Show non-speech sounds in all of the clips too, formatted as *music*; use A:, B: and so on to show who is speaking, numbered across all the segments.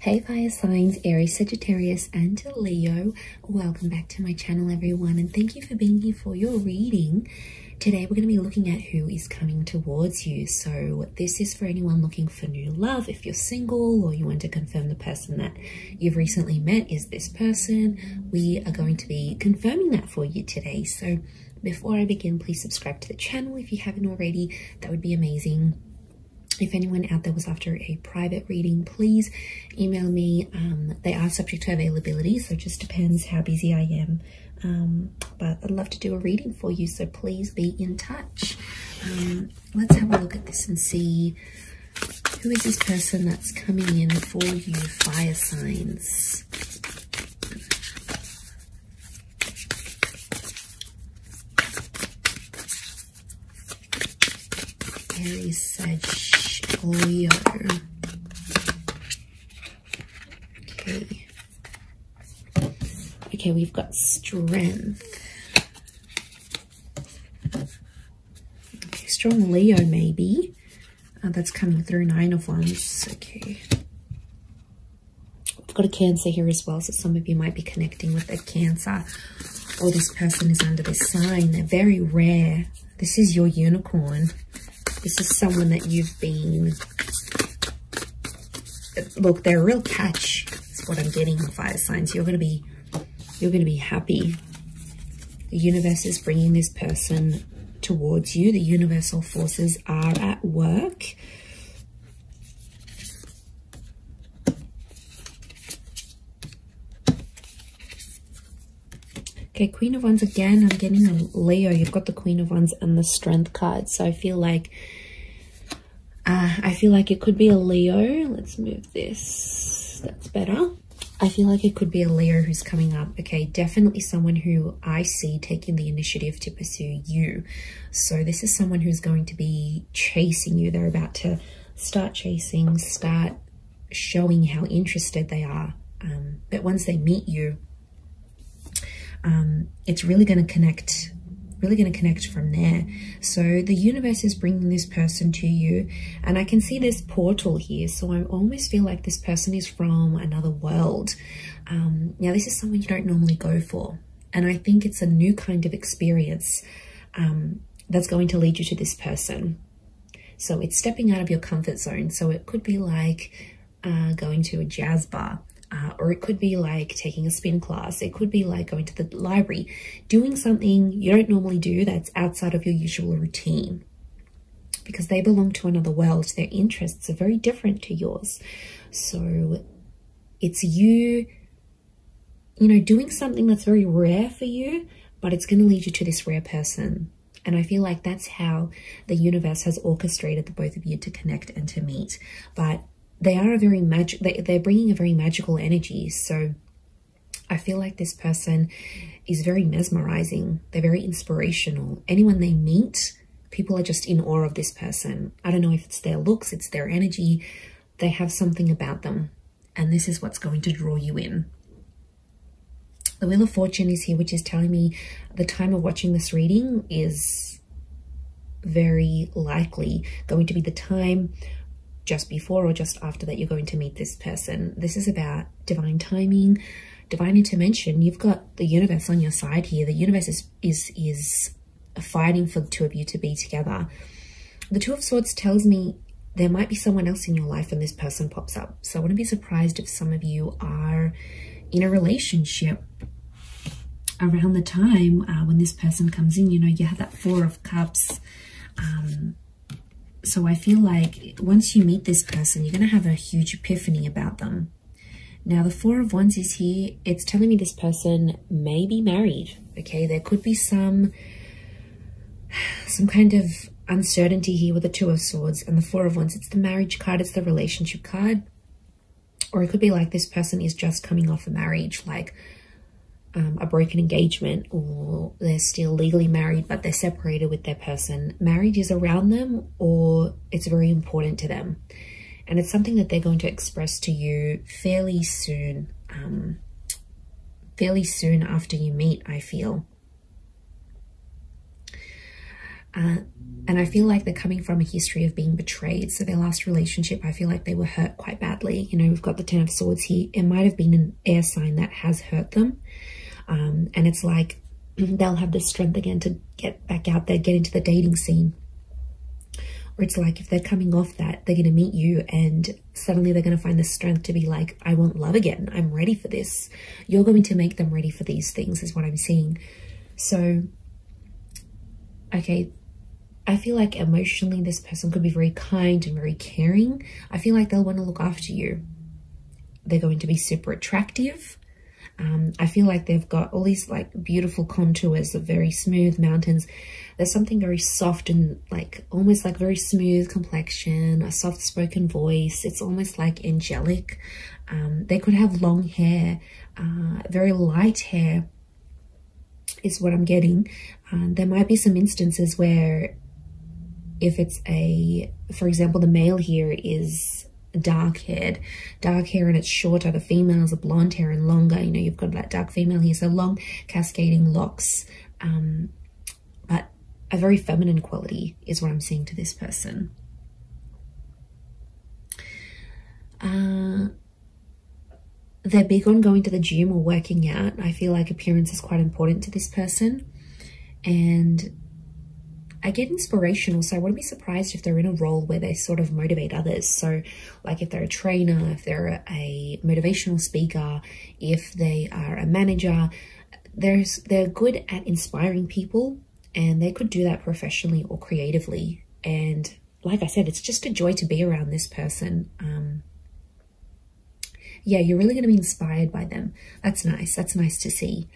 A: Hey fire signs, Aries, Sagittarius and Leo. Welcome back to my channel everyone and thank you for being here for your reading. Today we're going to be looking at who is coming towards you. So this is for anyone looking for new love. If you're single or you want to confirm the person that you've recently met is this person, we are going to be confirming that for you today. So before I begin, please subscribe to the channel if you haven't already. That would be amazing if anyone out there was after a private reading, please email me. Um, they are subject to availability, so it just depends how busy I am. Um, but I'd love to do a reading for you, so please be in touch. Um, let's have a look at this and see who is this person that's coming in for you, fire signs. Aries, Sag, Leo. Okay. Okay, we've got strength. Okay, strong Leo maybe. Uh, that's coming through nine of wands. Okay. We've got a cancer here as well, so some of you might be connecting with a cancer or this person is under this sign. They're very rare. This is your unicorn. This is someone that you've been... Look, they're a real catch. That's what I'm getting fire signs. You're going to be... You're going to be happy. The universe is bringing this person towards you. The universal forces are at work. Okay, Queen of Wands again. I'm getting a Leo. You've got the Queen of Wands and the Strength card. So I feel like uh, I feel like it could be a Leo. Let's move this. That's better. I feel like it could be a Leo who's coming up. Okay, definitely someone who I see taking the initiative to pursue you. So this is someone who's going to be chasing you. They're about to start chasing, start showing how interested they are. Um, but once they meet you, um, it's really going to connect really going to connect from there. So the universe is bringing this person to you and I can see this portal here. So I almost feel like this person is from another world. Um, now this is someone you don't normally go for. And I think it's a new kind of experience um, that's going to lead you to this person. So it's stepping out of your comfort zone. So it could be like uh, going to a jazz bar uh, or it could be like taking a spin class. It could be like going to the library, doing something you don't normally do that's outside of your usual routine because they belong to another world. Their interests are very different to yours. So it's you, you know, doing something that's very rare for you, but it's going to lead you to this rare person. And I feel like that's how the universe has orchestrated the both of you to connect and to meet. But they are a very magic, they, they're bringing a very magical energy. So I feel like this person is very mesmerizing. They're very inspirational. Anyone they meet, people are just in awe of this person. I don't know if it's their looks, it's their energy. They have something about them. And this is what's going to draw you in. The Wheel of Fortune is here, which is telling me the time of watching this reading is very likely going to be the time just before or just after that you're going to meet this person. This is about divine timing, divine intervention. You've got the universe on your side here. The universe is is is fighting for the two of you to be together. The Two of Swords tells me there might be someone else in your life when this person pops up. So I wouldn't be surprised if some of you are in a relationship around the time uh, when this person comes in. You know, you have that Four of Cups. Um, so I feel like once you meet this person, you're going to have a huge epiphany about them. Now, the Four of Wands is here. It's telling me this person may be married, okay? There could be some, some kind of uncertainty here with the Two of Swords and the Four of Wands. It's the marriage card. It's the relationship card. Or it could be like this person is just coming off a marriage, like um, a broken engagement or they're still legally married but they're separated with their person. Marriage is around them or it's very important to them. And it's something that they're going to express to you fairly soon. Um, fairly soon after you meet, I feel. Uh, and I feel like they're coming from a history of being betrayed. So their last relationship, I feel like they were hurt quite badly. You know, we've got the Ten of Swords here. It might have been an air sign that has hurt them. Um, and it's like *clears throat* they'll have the strength again to get back out there, get into the dating scene. Or it's like if they're coming off that, they're going to meet you and suddenly they're going to find the strength to be like, I want love again. I'm ready for this. You're going to make them ready for these things is what I'm seeing. So, okay, I feel like emotionally this person could be very kind and very caring. I feel like they'll want to look after you. They're going to be super attractive. Um, I feel like they've got all these like beautiful contours of very smooth mountains. There's something very soft and like almost like very smooth complexion, a soft spoken voice. It's almost like angelic. Um, they could have long hair, uh, very light hair is what I'm getting. Um, there might be some instances where if it's a, for example, the male here is dark haired, dark hair and it's shorter. The females are blonde hair and longer. You know, you've got that dark female here. So long cascading locks. Um, but a very feminine quality is what I'm seeing to this person. Uh, they're big on going to the gym or working out. I feel like appearance is quite important to this person. And I get inspirational, so I wouldn't be surprised if they're in a role where they sort of motivate others. So, like if they're a trainer, if they're a motivational speaker, if they are a manager, there's they're good at inspiring people, and they could do that professionally or creatively. And like I said, it's just a joy to be around this person. Um, yeah, you're really going to be inspired by them. That's nice. That's nice to see.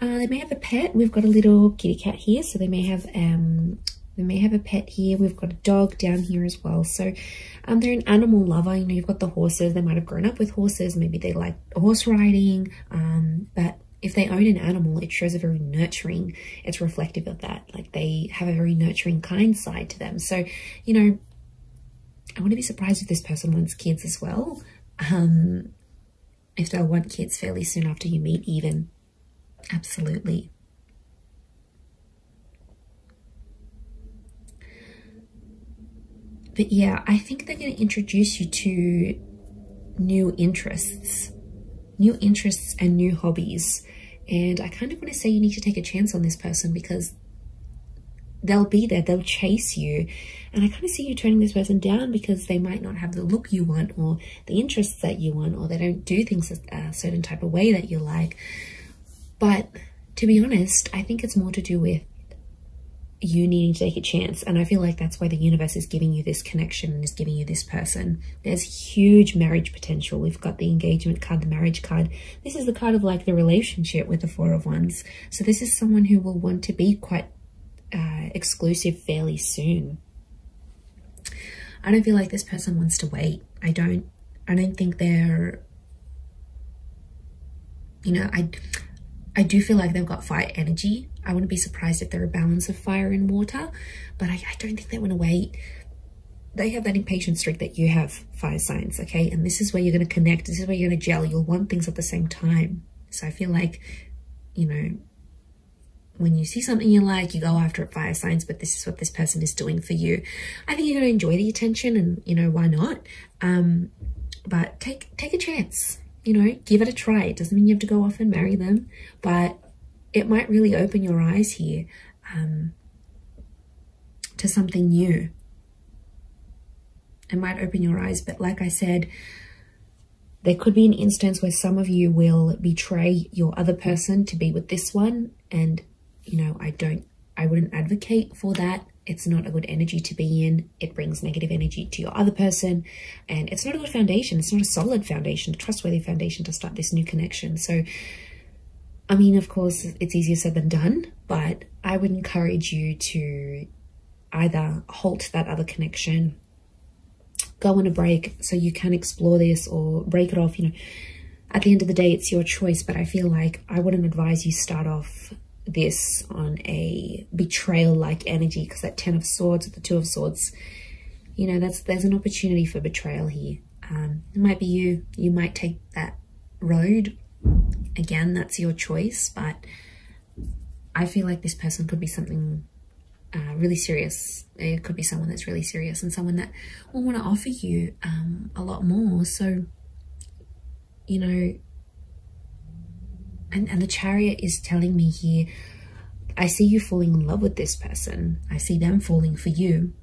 A: Uh, they may have a pet. We've got a little kitty cat here, so they may have um, they may have a pet here. We've got a dog down here as well. So um, they're an animal lover. You know, you've got the horses. They might have grown up with horses. Maybe they like horse riding. Um, but if they own an animal, it shows a very nurturing. It's reflective of that. Like they have a very nurturing, kind side to them. So, you know, I wouldn't be surprised if this person wants kids as well. Um, if they'll want kids fairly soon after you meet, even. Absolutely. But yeah, I think they're going to introduce you to new interests, new interests and new hobbies. And I kind of want to say you need to take a chance on this person because they'll be there, they'll chase you. And I kind of see you turning this person down because they might not have the look you want or the interests that you want or they don't do things a certain type of way that you like. But to be honest, I think it's more to do with you needing to take a chance. And I feel like that's why the universe is giving you this connection and is giving you this person. There's huge marriage potential. We've got the engagement card, the marriage card. This is the card of like the relationship with the Four of Wands. So this is someone who will want to be quite uh, exclusive fairly soon. I don't feel like this person wants to wait. I don't, I don't think they're, you know, I, I do feel like they've got fire energy. I wouldn't be surprised if they're a balance of fire and water, but I, I don't think they want to wait. They have that impatient streak that you have, fire signs, okay? And this is where you're going to connect. This is where you're going to gel. You'll want things at the same time. So I feel like, you know, when you see something you like, you go after it, fire signs, but this is what this person is doing for you. I think you're going to enjoy the attention and, you know, why not? Um, but take, take a chance you know, give it a try. It doesn't mean you have to go off and marry them, but it might really open your eyes here um, to something new. It might open your eyes, but like I said, there could be an instance where some of you will betray your other person to be with this one. And, you know, I don't, I wouldn't advocate for that it's not a good energy to be in. It brings negative energy to your other person. And it's not a good foundation. It's not a solid foundation, a trustworthy foundation to start this new connection. So, I mean, of course, it's easier said than done, but I would encourage you to either halt that other connection, go on a break so you can explore this or break it off. You know, at the end of the day, it's your choice, but I feel like I wouldn't advise you start off this on a betrayal-like energy because that Ten of Swords the Two of Swords, you know, that's there's an opportunity for betrayal here. Um, it might be you. You might take that road. Again, that's your choice, but I feel like this person could be something uh, really serious. It could be someone that's really serious and someone that will want to offer you um, a lot more. So, you know, and, and the chariot is telling me here, I see you falling in love with this person. I see them falling for you.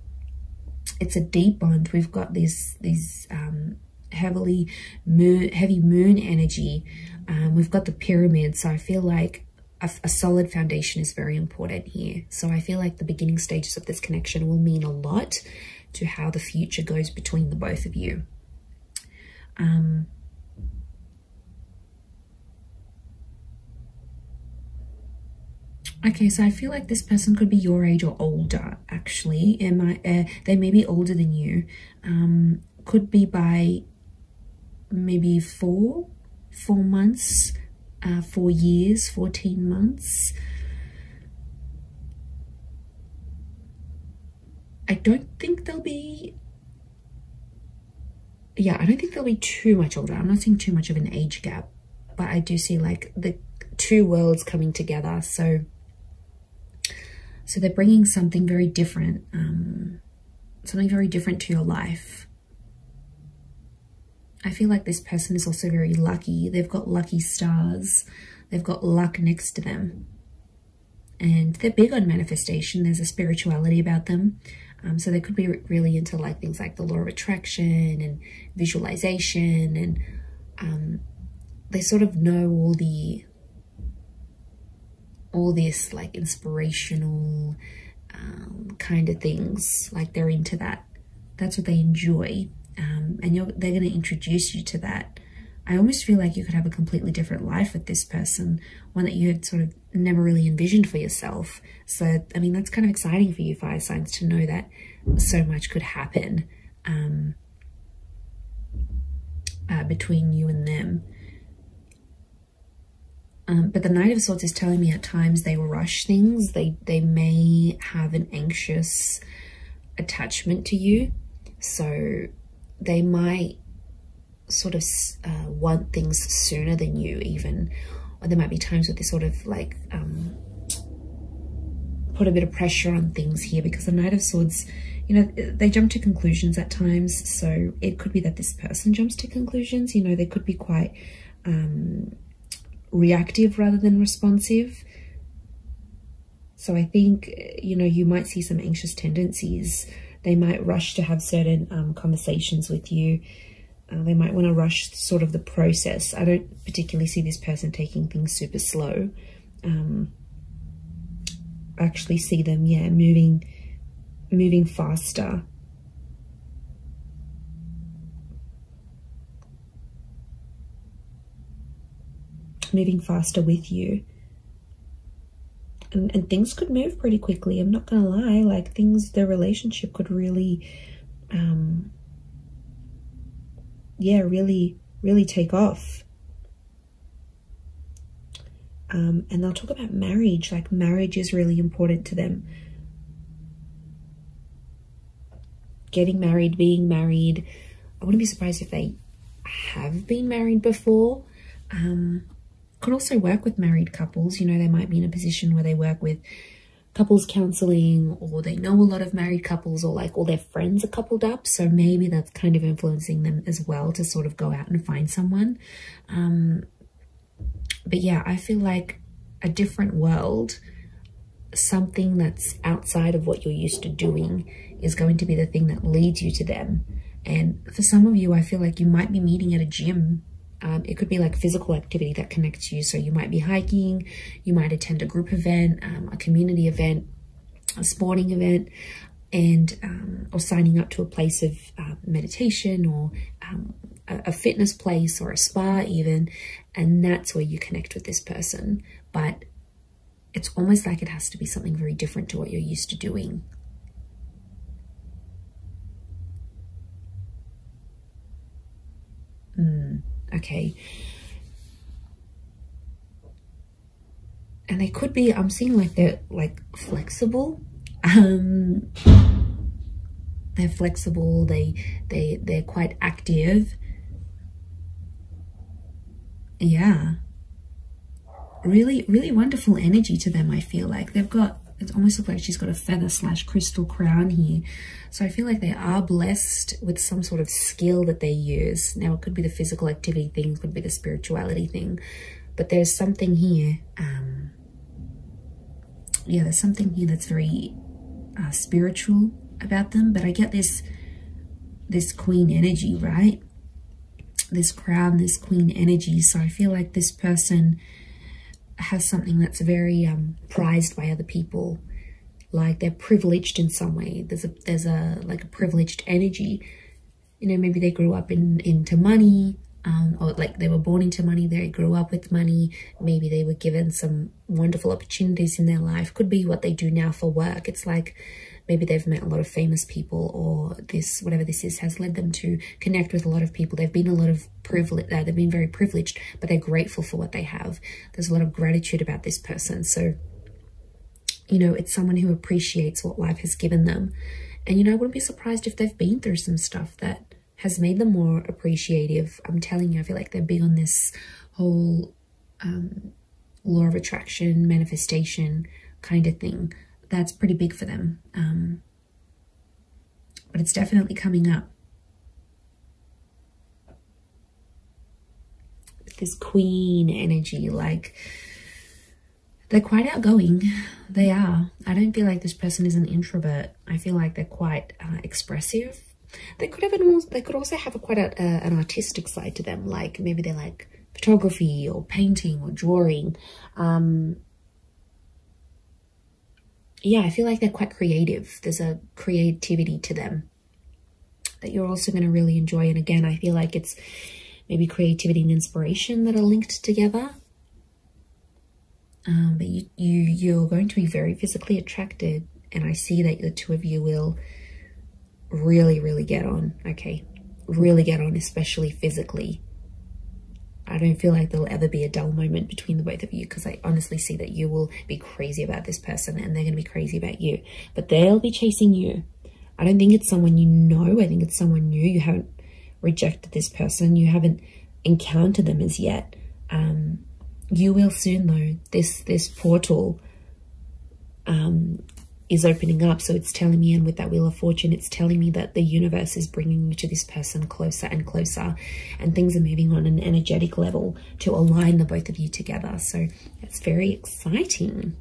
A: It's a deep bond. We've got these, these um, heavily moon, heavy moon energy. Um, we've got the pyramid. So I feel like a, a, solid foundation is very important here. So I feel like the beginning stages of this connection will mean a lot to how the future goes between the both of you. Um, Okay, so I feel like this person could be your age or older, actually. Am I, uh, they may be older than you. Um, could be by maybe four, four months, uh, four years, 14 months. I don't think they'll be, yeah, I don't think they'll be too much older. I'm not seeing too much of an age gap, but I do see like the two worlds coming together. So so they're bringing something very different, um, something very different to your life. I feel like this person is also very lucky. They've got lucky stars. They've got luck next to them. And they're big on manifestation. There's a spirituality about them. Um, so they could be really into like things like the law of attraction and visualization. And um, they sort of know all the all this like inspirational um, kind of things. Like they're into that. That's what they enjoy. Um, and you're, they're going to introduce you to that. I almost feel like you could have a completely different life with this person, one that you had sort of never really envisioned for yourself. So, I mean, that's kind of exciting for you fire signs to know that so much could happen um, uh, between you and them. Um, but the Knight of Swords is telling me at times they rush things. They, they may have an anxious attachment to you. So they might sort of uh, want things sooner than you even. Or there might be times where they sort of like um, put a bit of pressure on things here because the Knight of Swords, you know, they jump to conclusions at times. So it could be that this person jumps to conclusions. You know, they could be quite... Um, reactive rather than responsive. So I think, you know, you might see some anxious tendencies. They might rush to have certain um, conversations with you. Uh, they might want to rush sort of the process. I don't particularly see this person taking things super slow. Um, I actually see them, yeah, moving, moving faster moving faster with you. And, and things could move pretty quickly. I'm not going to lie. Like things, the relationship could really, um, yeah, really, really take off. Um, and they'll talk about marriage. Like marriage is really important to them. Getting married, being married. I wouldn't be surprised if they have been married before. Um, could also work with married couples. You know, they might be in a position where they work with couples counseling or they know a lot of married couples or like all their friends are coupled up. So maybe that's kind of influencing them as well to sort of go out and find someone. Um, but yeah, I feel like a different world, something that's outside of what you're used to doing is going to be the thing that leads you to them. And for some of you, I feel like you might be meeting at a gym um, it could be like physical activity that connects you. So you might be hiking, you might attend a group event, um, a community event, a sporting event, and um, or signing up to a place of uh, meditation or um, a, a fitness place or a spa even, and that's where you connect with this person. But it's almost like it has to be something very different to what you're used to doing. Mm okay. And they could be i'm seeing like they're like flexible. Um they're flexible. They they they're quite active. Yeah. Really really wonderful energy to them i feel like. They've got it almost looks like she's got a feather slash crystal crown here. So I feel like they are blessed with some sort of skill that they use. Now it could be the physical activity thing, could be the spirituality thing, but there's something here. Um, yeah, there's something here that's very uh, spiritual about them, but I get this this queen energy, right? This crown, this queen energy. So I feel like this person has something that's very um, prized by other people. Like they're privileged in some way. There's a there's a like a privileged energy. You know, maybe they grew up in into money, um, or like they were born into money, they grew up with money, maybe they were given some wonderful opportunities in their life, could be what they do now for work. It's like maybe they've met a lot of famous people or this, whatever this is, has led them to connect with a lot of people. They've been a lot of privilege, uh, they've been very privileged, but they're grateful for what they have. There's a lot of gratitude about this person. So, you know, it's someone who appreciates what life has given them. And, you know, I wouldn't be surprised if they've been through some stuff that has made them more appreciative. I'm telling you, I feel like they're big on this whole um, law of attraction, manifestation kind of thing. That's pretty big for them. Um, but it's definitely coming up. This queen energy, like they're quite outgoing. They are. I don't feel like this person is an introvert. I feel like they're quite uh, expressive they could have an, they could also have a quite a, uh, an artistic side to them, like maybe they're like photography or painting or drawing. Um, yeah, I feel like they're quite creative. There's a creativity to them that you're also going to really enjoy. And again, I feel like it's maybe creativity and inspiration that are linked together. Um, but you, you, you're going to be very physically attracted. And I see that the two of you will really, really get on, okay? Really get on, especially physically. I don't feel like there'll ever be a dull moment between the both of you because I honestly see that you will be crazy about this person and they're going to be crazy about you. But they'll be chasing you. I don't think it's someone you know. I think it's someone new. You haven't rejected this person. You haven't encountered them as yet. Um, you will soon though. This, this portal um, is opening up. So it's telling me, and with that Wheel of Fortune, it's telling me that the universe is bringing you to this person closer and closer, and things are moving on an energetic level to align the both of you together. So it's very exciting.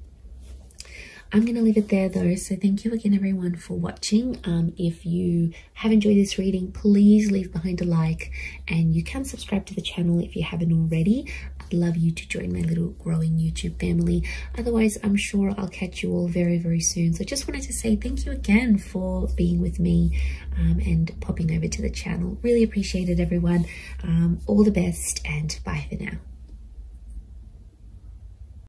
A: I'm going to leave it there though. So thank you again, everyone, for watching. Um, if you have enjoyed this reading, please leave behind a like and you can subscribe to the channel if you haven't already. Love you to join my little growing YouTube family. Otherwise, I'm sure I'll catch you all very, very soon. So I just wanted to say thank you again for being with me um, and popping over to the channel. Really appreciate it, everyone. Um, all the best and bye for now.